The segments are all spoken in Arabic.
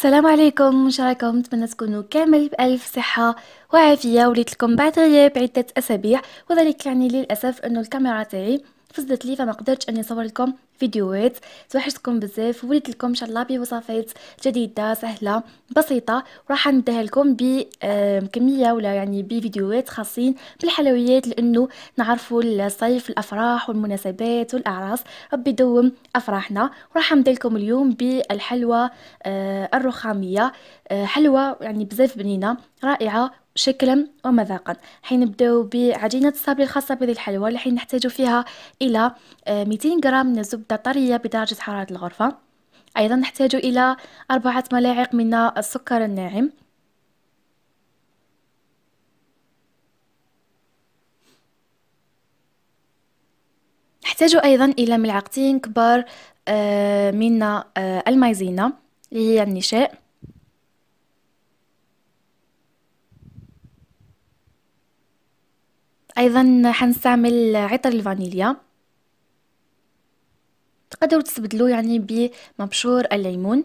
السلام عليكم رايكم نتمنى تكونوا كامل بألف صحة وعافية. وليت لكم بعد غياب عدة أسابيع وذلك يعني للأسف أنه الكاميرا تاعي فسدت لي فما قدرتش أني نصور لكم فيديوهات. توحشتكم بزاف وليت لكم إن شاء الله بوصفات جديدة سهلة بسيطة. وراح نديها لكم بكميه ولا يعني بفيديوهات خاصين بالحلويات لأنه نعرفوا الصيف الأفراح والمناسبات والأعراس. ربي يدوم أفراحنا. وراح ندير لكم اليوم بالحلوى آه، الرخامية. آه، حلوى يعني بزاف بنينة رائعة شكلا ومذاقا. حين نبداو بعجينة الصابلي الخاصة بهذه الحلوى اللي حين نحتاج فيها إلى 200 آه، غرام من الزبدة طرية بدرجة حرارة الغرفة. أيضا نحتاج إلى أربعة ملاعق من السكر الناعم. نحتاج أيضا إلى ملعقتين كبار آه، من آه، المايزينا اللي هي النشاء. أيضا حنستعمل عطر الفانيليا. تقدروا تستبدلوا يعني بمبشور الليمون.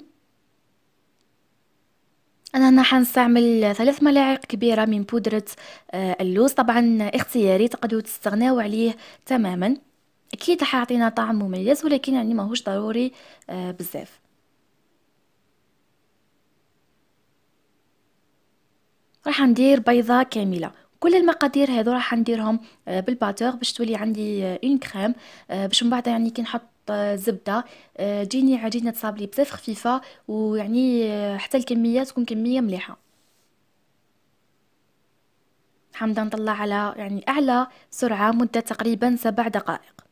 أنا هنا حنستعمل ثلاث ملاعق كبيرة من بودرة آه، اللوز. طبعا اختياري تقدروا تستغناو عليه تماما. أكيد حيعطينا طعم مميز ولكن يعني ماهوش ضروري آه، بزاف. راح ندير بيضة كاملة. كل المقادير هذو راح نديرهم آه، بال batteur باش تولي عندي une آه، كريم آه، باش من بعد يعني كي نحط زبدة تجيني عجينة صابلي بزاف خفيفة ويعني حتى الكمية تكون كمية مليحة. حنبدا نطلع على يعني أعلى سرعة مدة تقريبا سبع دقائق.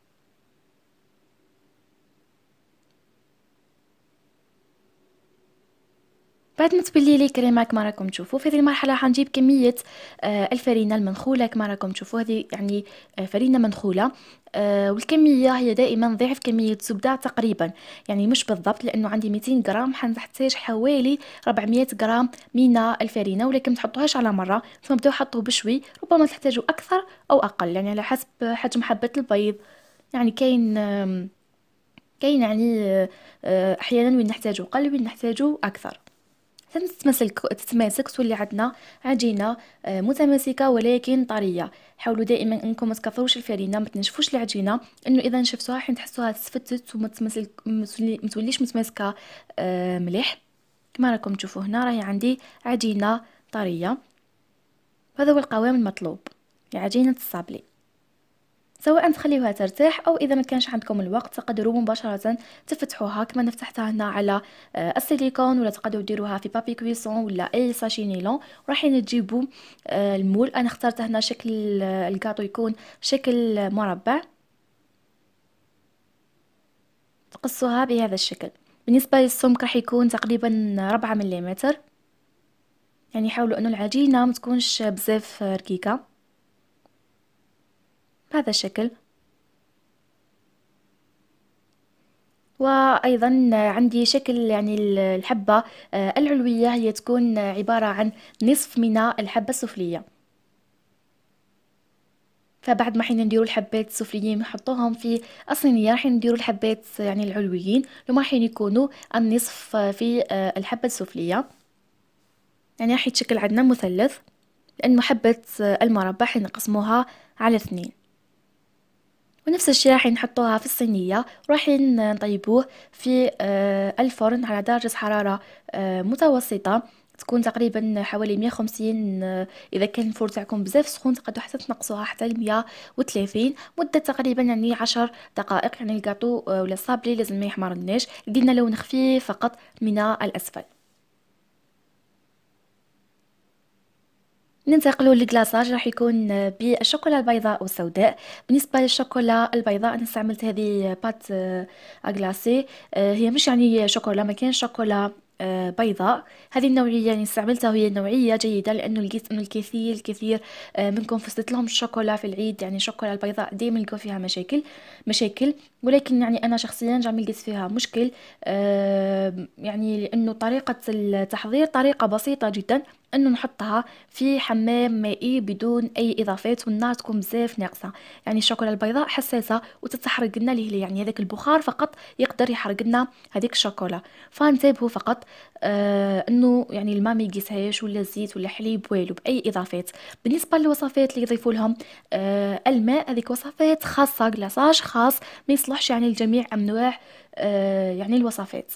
بعد ما تبلي لي كريمه كما راكم تشوفوا. في هذه المرحلة حنجيب كمية آه الفرينه المنخوله كما راكم تشوفوا. هذه يعني آه فرينة منخوله آه والكمية هي دائما ضعف كمية الزبده تقريبا. يعني مش بالضبط لأنه عندي 200 غرام حنحتاج حوالي 400 غرام من الفرينه ولكن ما تحطوهاش على مرة. ثم بداو حطوا بشوي ربما تحتاجوا أكثر أو أقل. يعني على حسب حجم حبة البيض. يعني كاين كاين يعني آه، أحيانا وين نحتاجوا قل وين نحتاجوا أكثر. تتماسك تتماسك تولي عندنا عجينة آه، متماسكة ولكن طرية. حاولوا دائما إنكم ما تكثروش الفرينة ما تنشفوش العجينة. إنه إذا نشفتوها حين تحسوها تفتت وما ما توليش متماسكة آه، مليح. كما راكم تشوفوا هنا راهي عندي عجينة طرية. هذا هو القوام المطلوب لعجينة الصابلي. سواء تخليوها ترتاح أو إذا ما كانش عندكم الوقت تقدروا مباشرة تفتحوها. كما نفتحتها هنا على آه، السيليكون ولا تقدروا ديروها في بابي كويسون ولا اي ساشي نيلون. وراح تجيبوا آه، المول. أنا اخترت هنا شكل الكاطو يكون شكل مربع. تقصوها بهذا الشكل. بالنسبة للسمك راح يكون تقريبا ربعة مليمتر. يعني حاولوا أنه العجينة ما تكونش بزاف ركيكة. بهذا الشكل. وأيضا عندي شكل يعني الحبة آه، العلوية هي تكون عبارة عن نصف من الحبة السفلية. فبعد ما حين نديروا الحبات السفليين نحطوهم في الصينية راح نديروا الحبات يعني العلويين لما راح يكونوا النصف في آه، الحبة السفلية. يعني راح يتشكل عندنا مثلث لأن حبة آه، المربع حين نقسموها على اثنين. ونفس الشي راح نحطوها في الصينية. وراح نطيبوه في آه، الفرن على درجة حرارة آه، متوسطة. تكون تقريبا حوالي 150 آه، إذا كان الفرن تاعكم بزاف سخون تقدروا حتى تنقصوها حتى ل 130 مدة تقريبا يعني 10 دقائق يعني الكاطو ولا الصابلي لازم ما يحمرناش. دينا لون خفيف فقط من الأسفل. ننتقلوا للكلاصاج راح يكون بالشوكولا البيضاء والسوداء بالنسبة للشوكولا البيضاء أنا استعملت هذه بات اغلاسي آه، هي مش يعني شوكولا ما كاين شوكولا آه، بيضاء. هذه النوعية يعني استعملتها وهي نوعية جيدة لأنه لقيت إنه الكثير الكثير آه، منكم فسدت لهم الشوكولا في العيد. يعني الشوكولا البيضاء دائما يلقوا فيها مشاكل مشاكل. ولكن يعني أنا شخصيا جامي لقيت فيها مشكل يعني لأنه طريقة التحضير طريقة بسيطة جدا. إنه نحطها في حمام مائي بدون أي إضافات والنار تكون بزاف ناقصة. يعني الشوكولا البيضاء حساسة وتتحرق لنا ليه يعني هذاك البخار فقط يقدر يحرق لنا هذيك الشوكولا. فانتبهوا فقط آه إنه يعني الماء ما يقيسهاش ولا زيت ولا حليب والو بأي إضافات. بالنسبة للوصفات اللي يضيفوا لهم آه الماء هذيك وصفات خاصة كلاصاج خاص ما يصلحش يعني لجميع أنواع آه يعني الوصفات.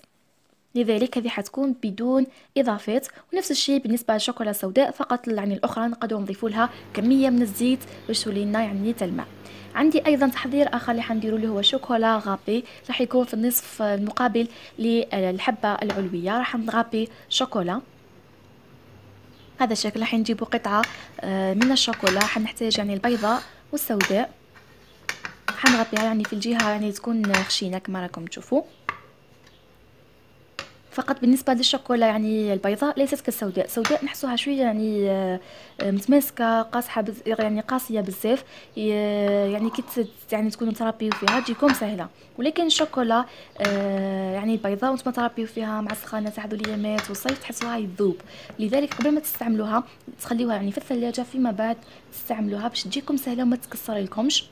لذلك هذه حتكون بدون إضافات. ونفس الشيء بالنسبة للشوكولا السوداء فقط يعني الأخرى نقدروا نضيفوا لها كمية من الزيت باش تولي لنا يعني تلمع. عندي أيضا تحضير آخر اللي حنديرو اللي هو شوكولا غابي. راح يكون في النصف المقابل للحبة العلوية. راح نغابي شوكولا. هذا الشكل راح نجيبو قطعة آه، من الشوكولا. حنحتاج يعني البيضاء والسوداء. حنغطيها يعني في الجهة يعني تكون خشينة كما راكم تشوفوا فقط بالنسبة للشوكولا يعني البيضاء ليست كالسوداء. السوداء نحسوها شوية يعني آه، متماسكة قاصحة بز... يعني قاسية بزاف. يعني كي يعني تكونوا تربيو فيها تجيكم سهلة. ولكن الشوكولا آه، يعني البيضاء وأنتم تربيو فيها مع السخانة تاع الايامات والصيف تحسوها يذوب. لذلك قبل ما تستعملوها تخليوها يعني في الثلاجة فيما بعد تستعملوها باش تجيكم سهلة وما تكسر لكمش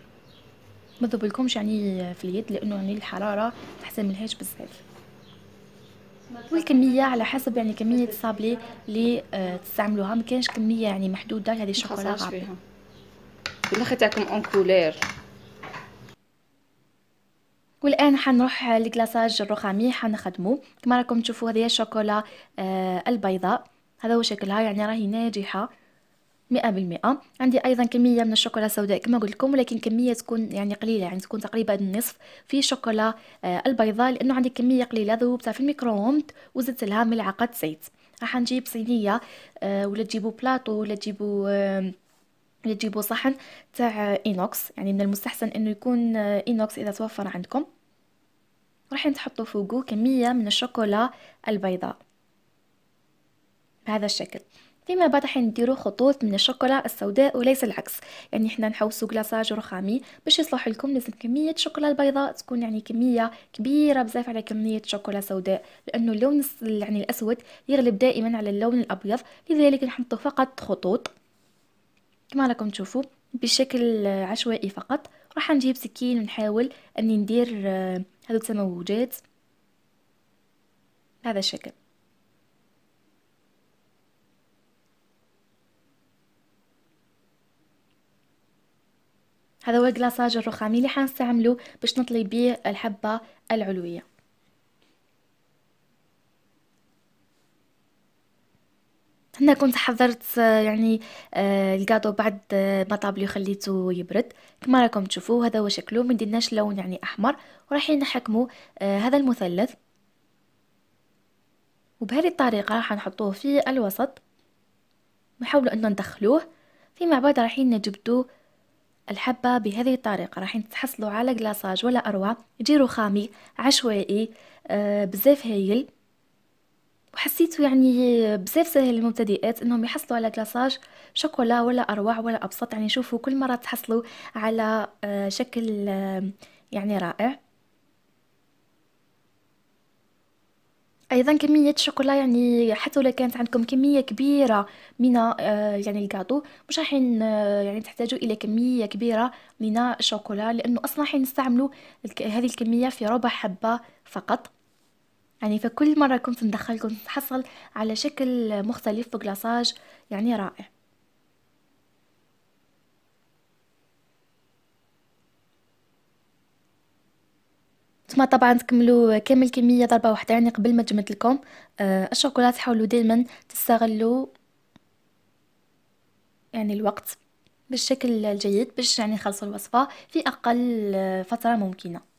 ما تذوبلكمش يعني في اليد لأنه يعني الحرارة تحتملهاش بزاف. والكميه على حسب يعني كمية الصابلي اللي آه تستعملوها. ما كانش كمية يعني محدودة لهذه الشوكولا غابه الاخ تاعكم en couleur. والآن حنروح ل glaçage الرخامي حنخدمو. كما راكم تشوفوا هذه الشوكولا آه البيضاء. هذا هو شكلها يعني راهي ناجحة. مئة بالمئة. عندي أيضا كمية من الشوكولا السوداء كما قلت لكم ولكن كمية تكون يعني قليلة يعني تكون تقريبا النصف في الشوكولا آه البيضاء لأنه عندي كمية قليلة. ذوبتها في ال micro-ondes وزدت لها ملعقة زيت. راح نجيب صينية آه ولا تجيبوا بلاطو ولا تجيبوا آه ولا تجيبوا صحن تاع inox. يعني من المستحسن إنه يكون آه inox إذا توفر عندكم. راح تحطوا فوقه كمية من الشوكولا البيضاء بهذا الشكل. فيما بعد راح نديرو خطوط من الشوكولا السوداء وليس العكس. يعني حنا نحوسو كلاصاج رخامي باش يصلح لكم لازم كمية الشوكولا البيضاء تكون يعني كمية كبيرة بزاف على كمية الشوكولا السوداء لأنه اللون يعني الأسود يغلب دائما على اللون الأبيض لذلك نحطو فقط خطوط. كما راكم تشوفوا بشكل عشوائي فقط راح نجيب سكين ونحاول أني ندير آه، هذو التموجات بهذا الشكل. هذا هو الكلاصاج الرخامي اللي حنستعملو باش نطلي بيه الحبة العلوية. هنا كنت حضرت يعني آه، الكادو بعد آه، ما طابلي وخليته يبرد. كما راكم تشوفوا هذا هو شكله ما ديناش لون يعني أحمر ورايحين نحكموا آه، هذا المثلث. وبهذه الطريقة راح نحطوه في الوسط نحاولوا ان ندخلوه. فيما بعد رايحين نجبدوه الحبة بهذه الطريقة. راح تحصلوا على جلاصاج ولا أروع يجي رخامي عشوائي آه بزاف هايل. وحسيت يعني بزاف سهل للمبتدئات إنهم يحصلوا على جلاصاج شوكولا ولا أروع ولا أبسط. يعني شوفوا كل مرة تحصلوا على آه شكل آه يعني رائع. أيضا كمية الشوكولا يعني حتى ولا كانت عندكم كمية كبيرة من آه، يعني الكاطو مش راح يعني تحتاجوا إلى كمية كبيرة من الشوكولا لأنه أصلا راح نستعملوا هذه الكمية في ربع حبة فقط. يعني فكل مرة كنت ندخل كنت نحصل على شكل مختلف في يعني رائع. ثم طبعا تكملوا كامل كمية ضربة واحدة يعني قبل ما تجمد لكم آه الشوكولات حاولوا دائما تستغلوا يعني الوقت بالشكل الجيد باش يعني نخلصوا الوصفة في أقل فترة ممكنة.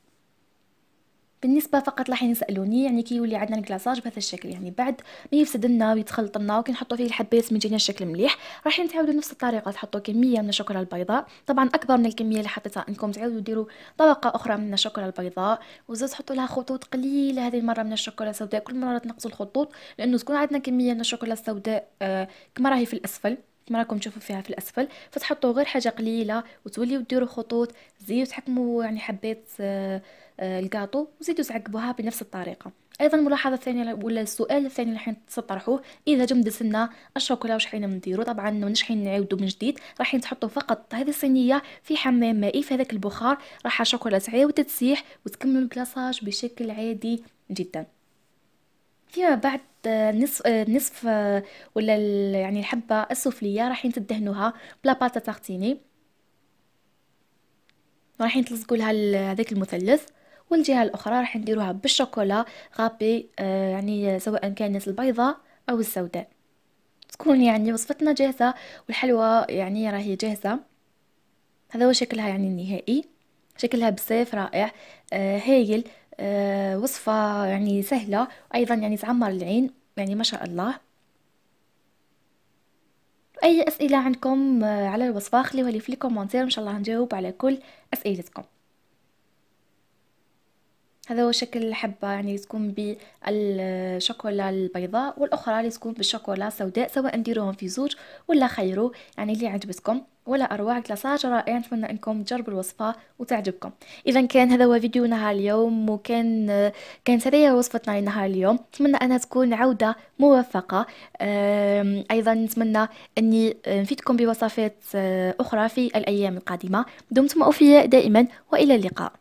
بالنسبة فقط راح يسألوني يعني كي يولي عندنا الكلاصاج بهذا الشكل يعني بعد ما يفسد لنا ويتخلط لنا وكي نحطوا فيه الحبات من يجينا الشكل مليح راح نتعاودوا نفس الطريقة تحطوا كمية من الشوكولا البيضاء طبعا أكبر من الكمية اللي حطيتها أنكم تعاودوا ديروا طبقة أخرى من الشوكولا البيضاء وزاد تحطوا لها خطوط قليلة هذه المرة من الشوكولا السوداء كل مرة تنقصوا الخطوط لأنه تكون عندنا كمية من الشوكولا السوداء آه كما راهي في الأسفل. كما راكم تشوفوا فيها في الأسفل. فتحطوا غير حاجة قليلة وتوليو ديروا خطوط زيدوا تحكموا يعني حبيت آه، آه، الكاطو وزيدوا تعقبوها بنفس الطريقة. أيضا الملاحظه الثانية ولا السؤال الثاني اللي راح تطرحوه إذا جم دسنا الشوكولا واش حين نديرو؟ طبعا ماناش حين نعاودو من جديد راح تحطوا فقط هذه الصينية في حمام مائي في هذاك البخار راح الشوكولا تعاود تسيح وتكملوا الكلاصاج بشكل عادي جدا. فيما بعد نصف نصف ولا يعني الحبة السفليه راح تدهنوها بلا باتا تارتيني. راح تلصقوا لها هذاك المثلث والجهة الأخرى راح نديروها بالشوكولا غابي آه، يعني سواء كانت البيضاء أو السوداء. تكون يعني وصفتنا جاهزة والحلوى يعني راهي جاهزة. هذا هو شكلها يعني النهائي. شكلها بزاف رائع آه هايل. آه وصفة يعني سهلة وأيضا يعني تعمر العين يعني ما شاء الله. أي أسئلة عندكم آه على الوصفة خليوها لي في الكومنتير إن شاء الله نجاوب على كل أسئلتكم. هذا هو شكل الحبة يعني تكون بالشوكولا البيضاء والأخرى اللي تكون بالشوكولا السوداء سواء نديروهم في زوج ولا خيروا يعني اللي عجبتكم. ولا أروع كلاساج رائع نتمنى أنكم تجربوا الوصفة وتعجبكم. إذا كان هذا هو فيديو نهار اليوم وكان كانت هذه وصفتنا لنهار اليوم. نتمنى أنها تكون عودة موفقة. أيضا نتمنى أني نفيدكم بوصفات أخرى في الأيام القادمة. دمتم أوفياء دائما وإلى اللقاء.